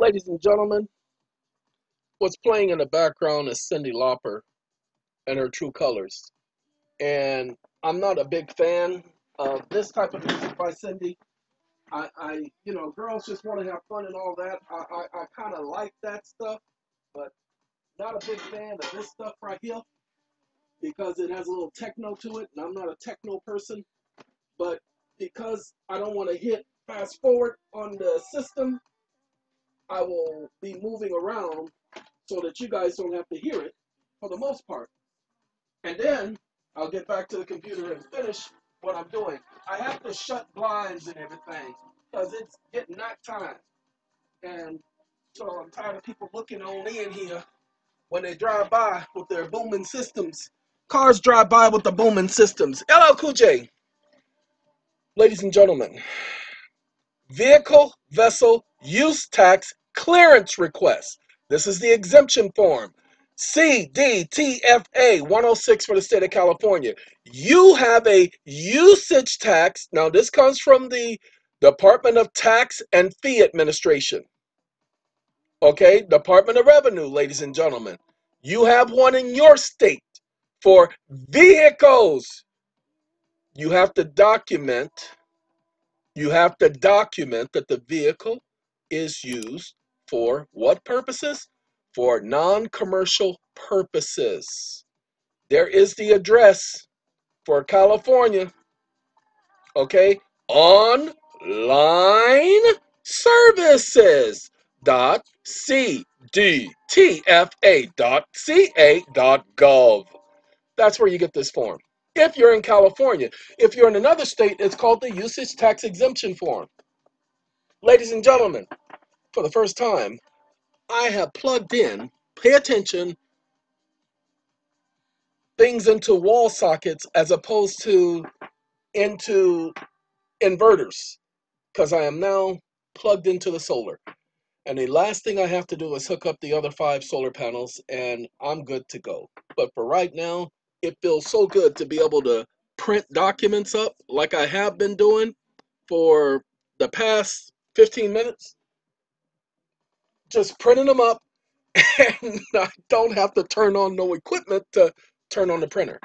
Ladies and gentlemen, what's playing in the background is Cyndi Lauper and her true colors. And I'm not a big fan of this type of music by Cyndi. I, I you know, girls just want to have fun and all that. I, I, I kind of like that stuff, but not a big fan of this stuff right here because it has a little techno to it, and I'm not a techno person. But because I don't want to hit fast forward on the system, I will be moving around so that you guys don't have to hear it for the most part. And then I'll get back to the computer and finish what I'm doing. I have to shut blinds and everything because it's getting night time. And so I'm tired of people looking on in here when they drive by with their booming systems. Cars drive by with the booming systems. LL Cool J. Ladies and gentlemen, vehicle vessel use tax clearance request. This is the exemption form. CDTFA 106 for the state of California. You have a usage tax. Now, this comes from the Department of Tax and Fee Administration. Okay, Department of Revenue, ladies and gentlemen. You have one in your state for vehicles. You have to document, you have to document that the vehicle is used for what purposes? For non-commercial purposes. There is the address for California. Okay, online services dot cdtfa dot ca dot gov. That's where you get this form. If you're in California, if you're in another state, it's called the usage tax exemption form. Ladies and gentlemen, for the first time, I have plugged in, pay attention, things into wall sockets as opposed to into inverters because I am now plugged into the solar. And the last thing I have to do is hook up the other five solar panels and I'm good to go. But for right now, it feels so good to be able to print documents up like I have been doing for the past 15 minutes just printing them up and I don't have to turn on no equipment to turn on the printer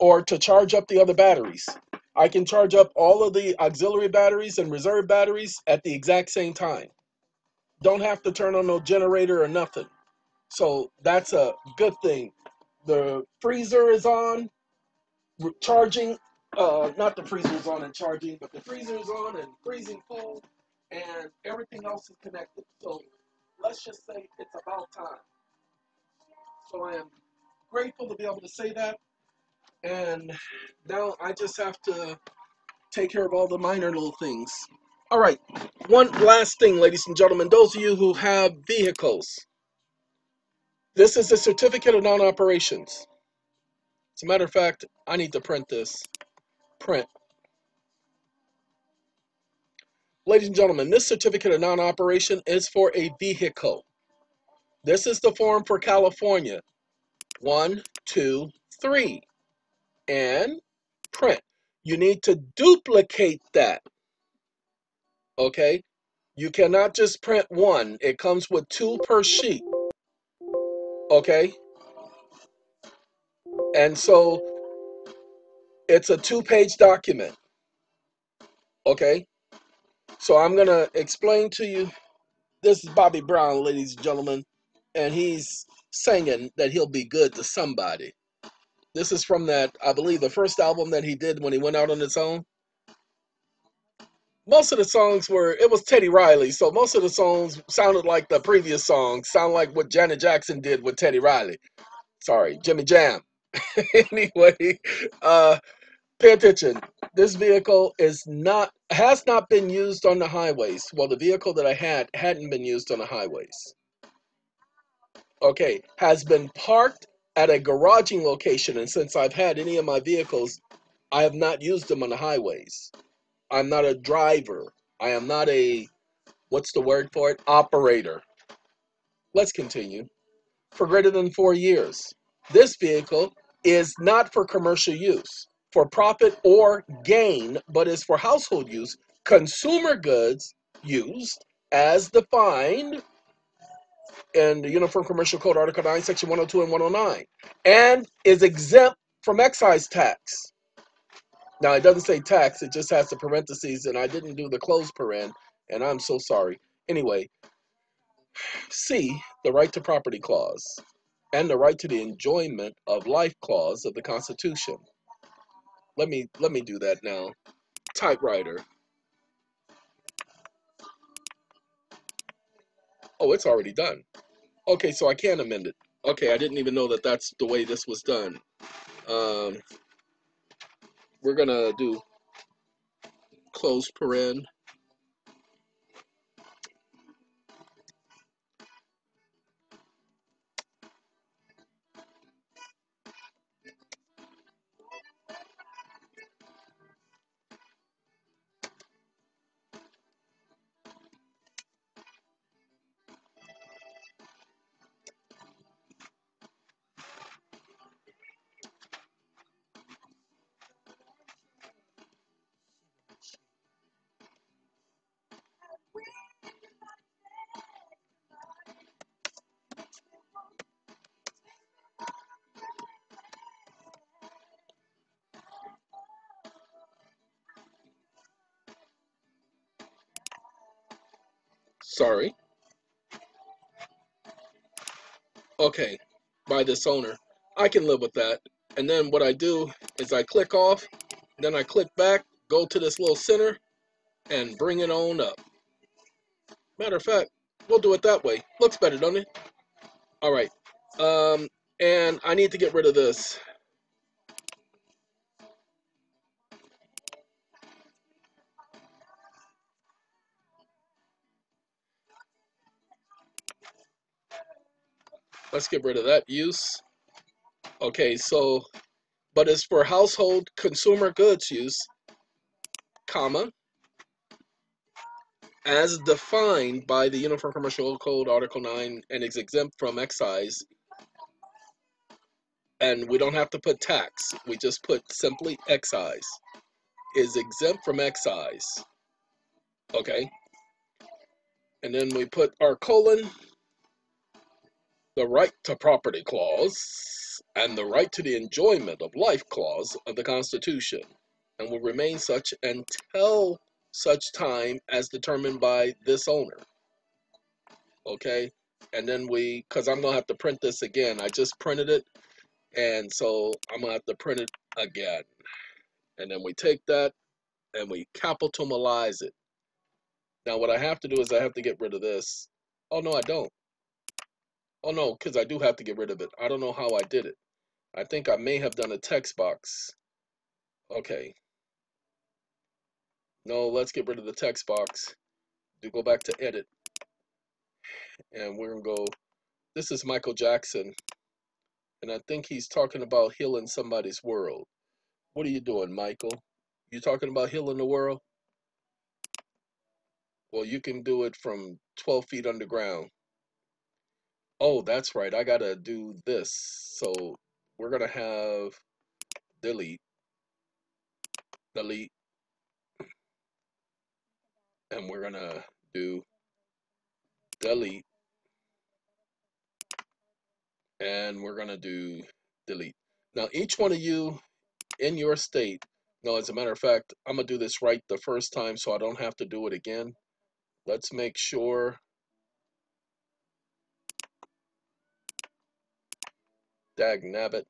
or to charge up the other batteries. I can charge up all of the auxiliary batteries and reserve batteries at the exact same time. Don't have to turn on no generator or nothing. So that's a good thing. The freezer is on, charging, uh, not the freezer is on and charging, but the freezer is on and freezing food and everything else is connected. So let's just say it's about time. So I am grateful to be able to say that. And now I just have to take care of all the minor little things. All right, one last thing, ladies and gentlemen. Those of you who have vehicles, this is a certificate of non-operations. As a matter of fact, I need to print this. Print. Ladies and gentlemen, this certificate of non-operation is for a vehicle. This is the form for California. One, two, three. And print. You need to duplicate that. Okay? You cannot just print one. It comes with two per sheet. Okay? And so it's a two-page document. Okay? So I'm going to explain to you. This is Bobby Brown, ladies and gentlemen, and he's singing that he'll be good to somebody. This is from that, I believe, the first album that he did when he went out on his own. Most of the songs were, it was Teddy Riley, so most of the songs sounded like the previous songs, sound like what Janet Jackson did with Teddy Riley. Sorry, Jimmy Jam. anyway, uh, pay attention. This vehicle is not has not been used on the highways. Well, the vehicle that I had hadn't been used on the highways. Okay, has been parked at a garaging location, and since I've had any of my vehicles, I have not used them on the highways. I'm not a driver. I am not a, what's the word for it? Operator. Let's continue. For greater than four years. This vehicle is not for commercial use for profit or gain, but is for household use, consumer goods used as defined in the Uniform Commercial Code, Article 9, Section 102 and 109, and is exempt from excise tax. Now, it doesn't say tax, it just has the parentheses, and I didn't do the close paren, and I'm so sorry. Anyway, C, the right to property clause, and the right to the enjoyment of life clause of the Constitution. Let me let me do that now. Typewriter. Oh, it's already done. Okay, so I can amend it. Okay, I didn't even know that that's the way this was done. Um, we're gonna do close paren. Sorry. Okay, by this owner. I can live with that. And then what I do is I click off, then I click back, go to this little center, and bring it on up. Matter of fact, we'll do it that way. Looks better, don't it? All right. Um, and I need to get rid of this. Let's get rid of that use. Okay, so, but it's for household consumer goods use, comma, as defined by the Uniform Commercial Code Article 9 and is exempt from excise. And we don't have to put tax, we just put simply excise. Is exempt from excise. Okay. And then we put our colon the right to property clause and the right to the enjoyment of life clause of the Constitution and will remain such until such time as determined by this owner. Okay, and then we, because I'm gonna have to print this again. I just printed it, and so I'm gonna have to print it again. And then we take that and we capitalize it. Now what I have to do is I have to get rid of this. Oh no, I don't. Oh no, because I do have to get rid of it. I don't know how I did it. I think I may have done a text box. Okay. No, let's get rid of the text box. Do go back to edit. And we're going to go, this is Michael Jackson. And I think he's talking about healing somebody's world. What are you doing, Michael? You talking about healing the world? Well, you can do it from 12 feet underground. Oh, that's right. I gotta do this. So we're gonna have delete, delete, and we're gonna do delete, and we're gonna do delete. Now, each one of you in your state, no, as a matter of fact, I'm gonna do this right the first time so I don't have to do it again. Let's make sure Dag nabbit.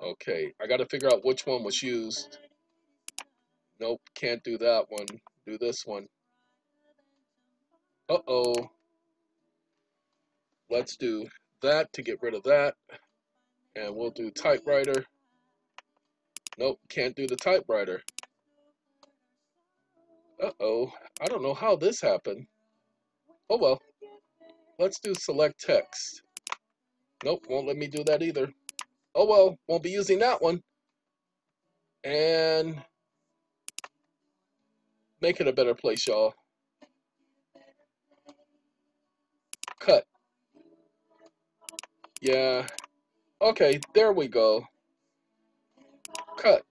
Okay, I got to figure out which one was used. Nope, can't do that one. Do this one. Uh-oh. Let's do that to get rid of that. And we'll do typewriter. Nope, can't do the typewriter. Uh-oh. I don't know how this happened. Oh well. Let's do select text. Nope, won't let me do that either. Oh well, won't be using that one. And make it a better place, y'all. Cut. Yeah. Okay, there we go. Cut.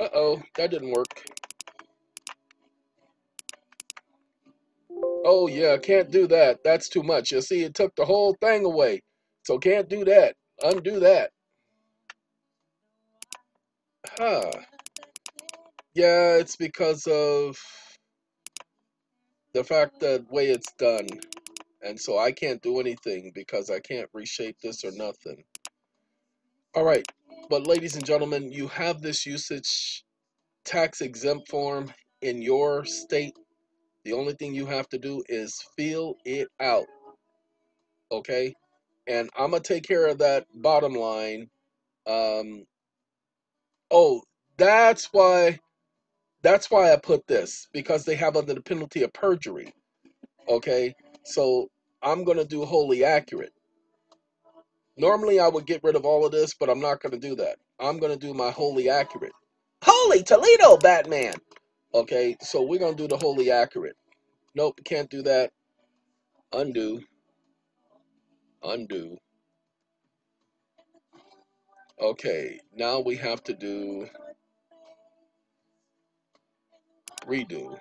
Uh-oh, that didn't work. Oh yeah, can't do that. That's too much. You see, it took the whole thing away. So can't do that. Undo that. Huh. Yeah, it's because of the fact that way it's done. And so I can't do anything because I can't reshape this or nothing. All right. But ladies and gentlemen, you have this usage tax exempt form in your state. The only thing you have to do is fill it out. Okay? And I'm going to take care of that bottom line. Um, oh, that's why that's why I put this because they have under the penalty of perjury. Okay? So I'm going to do wholly accurate. Normally I would get rid of all of this, but I'm not going to do that. I'm going to do my wholly accurate. Holy Toledo, Batman! Okay, so we're going to do the wholly accurate. Nope, can't do that. Undo. Undo. Okay, now we have to do redo.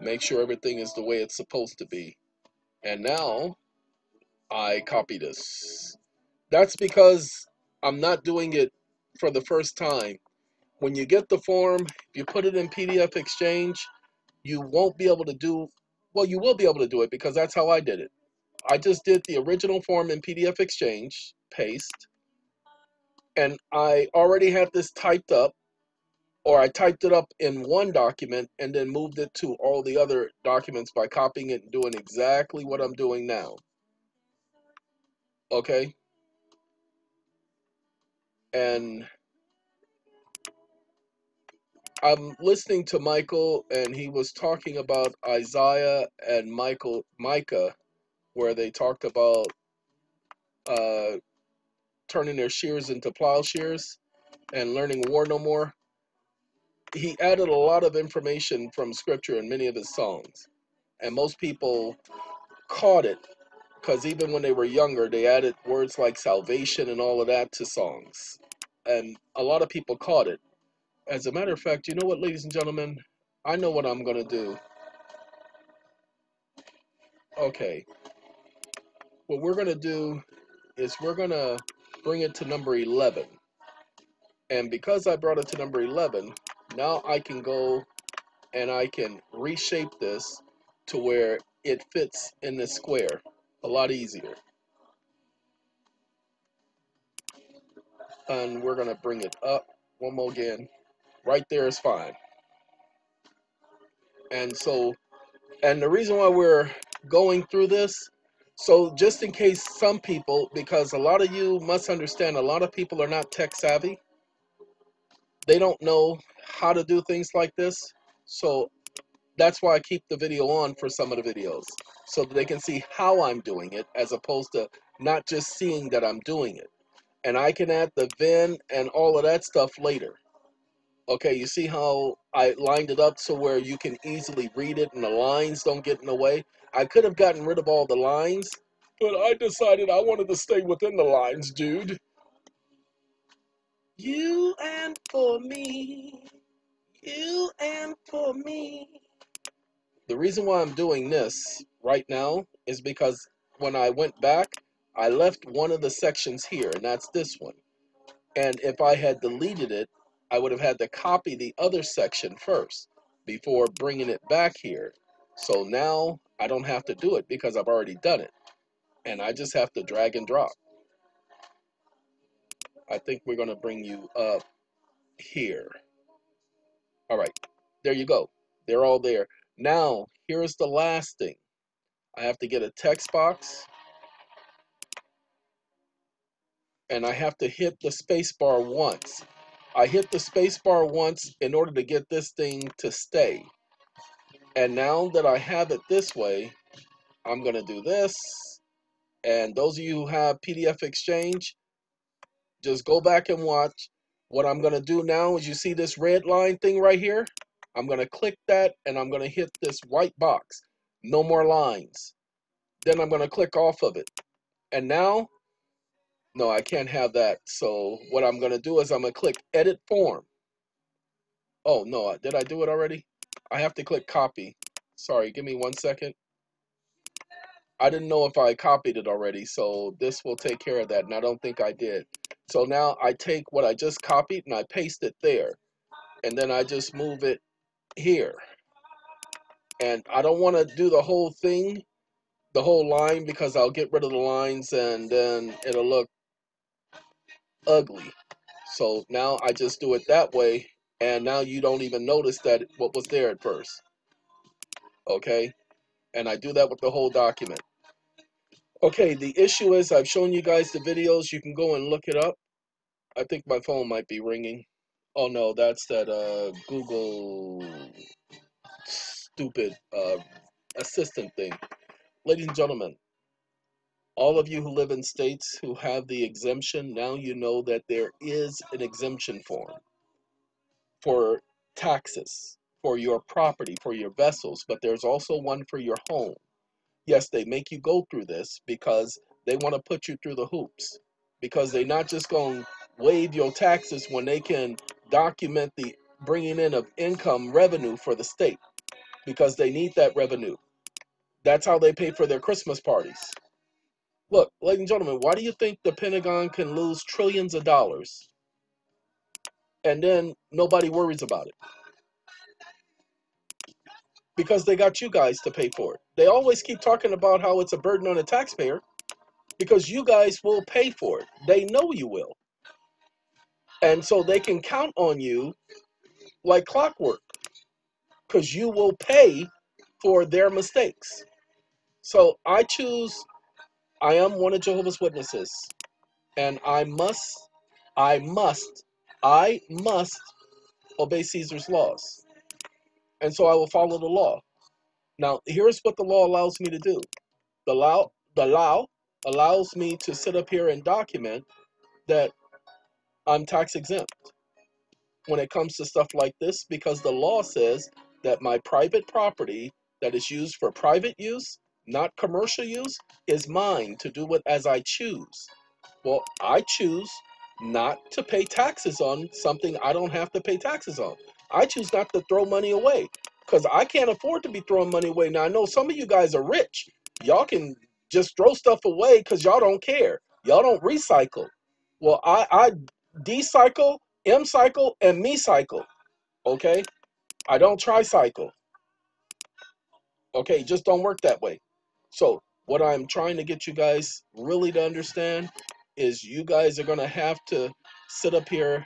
Make sure everything is the way it's supposed to be. And now I copy this. That's because I'm not doing it for the first time. When you get the form, if you put it in PDF-XChange, you won't be able to do, well, you will be able to do it because that's how I did it. I just did the original form in PDF-XChange, paste, and I already had this typed up, or I typed it up in one document and then moved it to all the other documents by copying it and doing exactly what I'm doing now. Okay? And I'm listening to Michael, and he was talking about Isaiah and Michael Micah, where they talked about uh, turning their shears into plowshares and learning war no more. He added a lot of information from scripture in many of his songs, and most people caught it because even when they were younger, they added words like salvation and all of that to songs, and a lot of people caught it. As a matter of fact, you know what, ladies and gentlemen? I know what I'm going to do. Okay. What we're going to do is we're going to bring it to number 11. And because I brought it to number 11, now I can go and I can reshape this to where it fits in the square a lot easier. And we're going to bring it up one more again right there is fine. And so, and the reason why we're going through this, so just in case some people, because a lot of you must understand, a lot of people are not tech savvy. They don't know how to do things like this. So that's why I keep the video on for some of the videos so that they can see how I'm doing it as opposed to not just seeing that I'm doing it. And I can add the VIN and all of that stuff later. Okay, you see how I lined it up so where you can easily read it and the lines don't get in the way? I could have gotten rid of all the lines, but I decided I wanted to stay within the lines, dude. You and for me, you and for me. The reason why I'm doing this right now is because when I went back, I left one of the sections here, and that's this one. And if I had deleted it, I would have had to copy the other section first before bringing it back here. So now I don't have to do it because I've already done it. And I just have to drag and drop. I think we're going to bring you up here. All right, there you go. They're all there. Now, here's the last thing. I have to get a text box. And I have to hit the space bar once. I hit the spacebar once in order to get this thing to stay. And now that I have it this way, I'm going to do this. And those of you who have PDF-XChange, just go back and watch. What I'm going to do now is you see this red line thing right here? I'm going to click that and I'm going to hit this white box. No more lines. Then I'm going to click off of it. And now no, I can't have that. So what I'm going to do is I'm going to click edit form. Oh, no, did I do it already? I have to click copy. Sorry, give me one second. I didn't know if I copied it already, so this will take care of that, and I don't think I did. So now I take what I just copied and I paste it there, and then I just move it here. And I don't want to do the whole thing, the whole line, because I'll get rid of the lines and then it'll look ugly. So now I just do it that way, and now you don't even notice that what was there at first. Okay? And I do that with the whole document. Okay, the issue is I've shown you guys the videos. You can go and look it up. I think my phone might be ringing. Oh no, that's that uh, Google stupid uh, assistant thing. Ladies and gentlemen, all of you who live in states who have the exemption, now you know that there is an exemption form for taxes, for your property, for your vessels, but there's also one for your home. Yes, they make you go through this because they want to put you through the hoops because they're not just going to waive your taxes when they can document the bringing in of income revenue for the state because they need that revenue. That's how they pay for their Christmas parties. Look, ladies and gentlemen, why do you think the Pentagon can lose trillions of dollars and then nobody worries about it? Because they got you guys to pay for it. They always keep talking about how it's a burden on the taxpayer because you guys will pay for it. They know you will. And so they can count on you like clockwork because you will pay for their mistakes. So I choose, I am one of Jehovah's Witnesses, and I must, I must, I must obey Caesar's laws. And so I will follow the law. Now, here's what the law allows me to do. The law, the law allows me to sit up here and document that I'm tax exempt when it comes to stuff like this because the law says that my private property that is used for private use, not commercial use, is mine to do with as I choose. Well, I choose not to pay taxes on something I don't have to pay taxes on. I choose not to throw money away because I can't afford to be throwing money away. Now, I know some of you guys are rich. Y'all can just throw stuff away because y'all don't care. Y'all don't recycle. Well, I, I D-cycle, M-cycle, and me-cycle. Okay? I don't tricycle. Okay, just don't work that way. So what I'm trying to get you guys really to understand is you guys are going to have to sit up here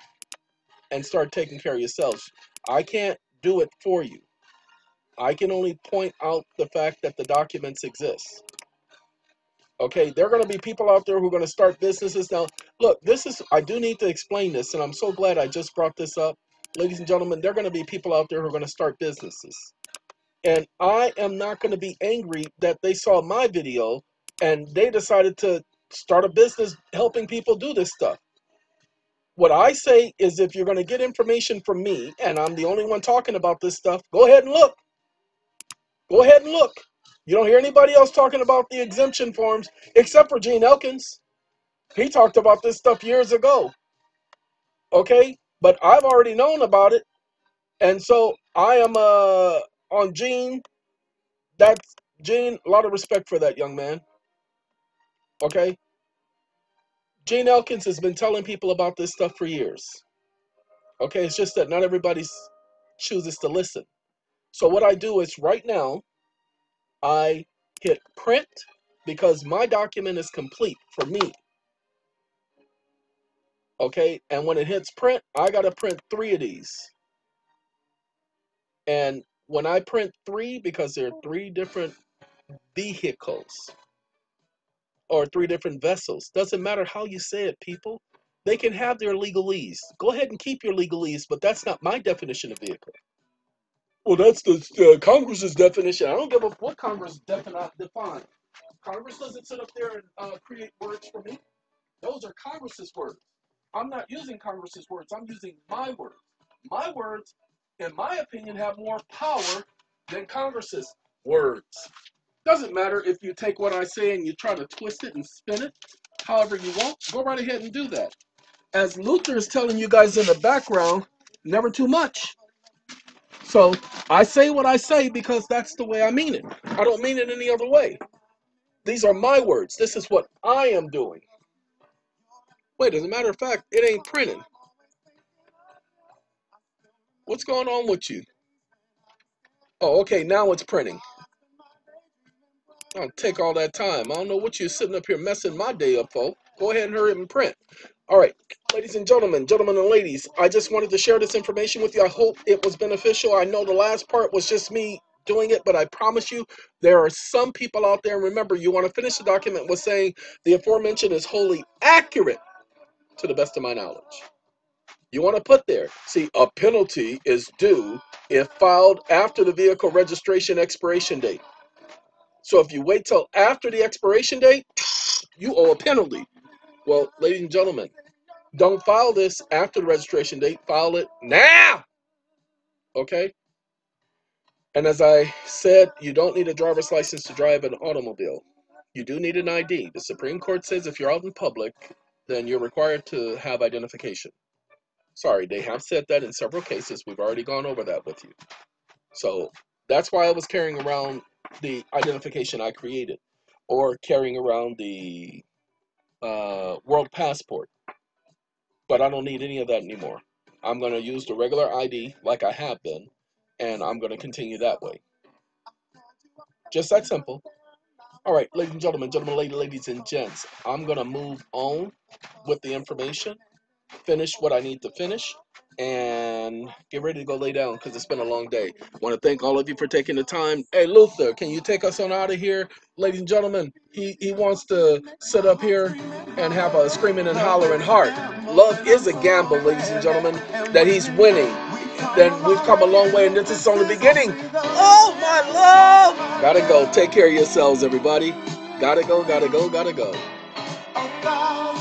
and start taking care of yourselves. I can't do it for you. I can only point out the fact that the documents exist. Okay, there are going to be people out there who are going to start businesses. Now, look, this is, I do need to explain this, and I'm so glad I just brought this up. Ladies and gentlemen, there are going to be people out there who are going to start businesses. And I am not going to be angry that they saw my video and they decided to start a business helping people do this stuff. What I say is if you're going to get information from me, and I'm the only one talking about this stuff, go ahead and look. Go ahead and look. You don't hear anybody else talking about the exemption forms except for Gene Elkins. He talked about this stuff years ago. Okay? But I've already known about it. And so I am uh, on Gene. That's Gene, a lot of respect for that young man. Okay? Gene Elkins has been telling people about this stuff for years. Okay, it's just that not everybody chooses to listen. So what I do is right now, I hit print because my document is complete for me. Okay, and when it hits print, I got to print three of these. And when I print three, because there are three different vehicles or three different vessels, doesn't matter how you say it, people. They can have their legalese. Go ahead and keep your legalese, but that's not my definition of vehicle. Well, that's the uh, Congress's definition. I don't give a what Congress defini- define. Congress doesn't sit up there and uh, create words for me. Those are Congress's words. I'm not using Congress's words. I'm using my words. My words, in my opinion, have more power than Congress's words. Doesn't matter if you take what I say and you try to twist it and spin it however you want. Go right ahead and do that. As Luther is telling you guys in the background, never too much. So I say what I say because that's the way I mean it. I don't mean it any other way. These are my words. This is what I am doing. Wait, as a matter of fact, it ain't printing. What's going on with you? Oh, okay, now it's printing. I'll take all that time. I don't know what you're sitting up here messing my day up for. Go ahead and hurry and print. All right, ladies and gentlemen, gentlemen and ladies, I just wanted to share this information with you. I hope it was beneficial. I know the last part was just me doing it, but I promise you there are some people out there. Remember, you want to finish the document with saying the aforementioned is wholly accurate to the best of my knowledge. You want to put there, see, a penalty is due if filed after the vehicle registration expiration date. So if you wait till after the expiration date, you owe a penalty. Well, ladies and gentlemen, don't file this after the registration date. File it now. Okay? And as I said, you don't need a driver's license to drive an automobile. You do need an ID. The Supreme Court says if you're out in public, then you're required to have identification. Sorry, they have said that in several cases. We've already gone over that with you. So that's why I was carrying around the identification I created or carrying around the uh, world passport. But I don't need any of that anymore. I'm going to use the regular ID like I have been, and I'm going to continue that way. Just that simple. All right, ladies and gentlemen, gentlemen, ladies, ladies and gents, I'm going to move on with the information, finish what I need to finish, and get ready to go lay down because it's been a long day. Want to thank all of you for taking the time. Hey, Luther, can you take us on out of here? Ladies and gentlemen, he, he wants to sit up here and have a screaming and hollering heart. Love is a gamble, ladies and gentlemen, that he's winning. Then we've come a long way, and this is only beginning. Oh, my love! Gotta go. Take care of yourselves, everybody. Gotta go, gotta go, gotta go. Oh,